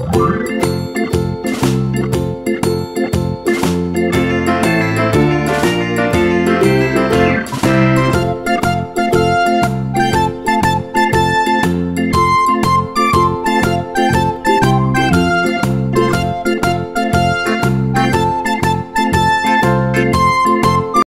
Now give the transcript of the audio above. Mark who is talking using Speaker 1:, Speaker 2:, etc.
Speaker 1: Bye.